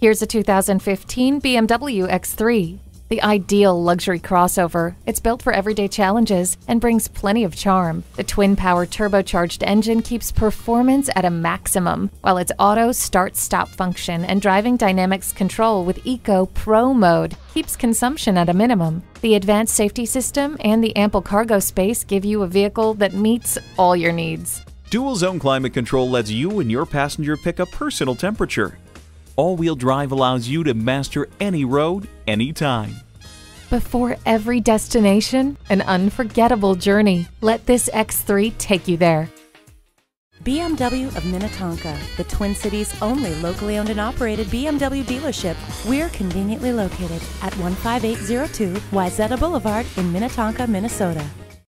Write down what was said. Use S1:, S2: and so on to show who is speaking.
S1: Here's a 2015 BMW X3. The ideal luxury crossover. It's built for everyday challenges and brings plenty of charm. The twin power turbocharged engine keeps performance at a maximum, while its auto start stop function and driving dynamics control with Eco Pro mode keeps consumption at a minimum. The advanced safety system and the ample cargo space give you a vehicle that meets all your needs.
S2: Dual zone climate control lets you and your passenger pick a personal temperature. All wheel drive allows you to master any road, anytime.
S1: Before every destination, an unforgettable journey. Let this X3 take you there.
S3: BMW of Minnetonka, the Twin Cities' only locally owned and operated BMW dealership. We're conveniently located at 15802 Wayzata Boulevard in Minnetonka, Minnesota.